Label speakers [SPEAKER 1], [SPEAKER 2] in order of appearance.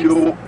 [SPEAKER 1] Thanks.